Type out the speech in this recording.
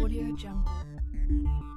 Audio Jungle.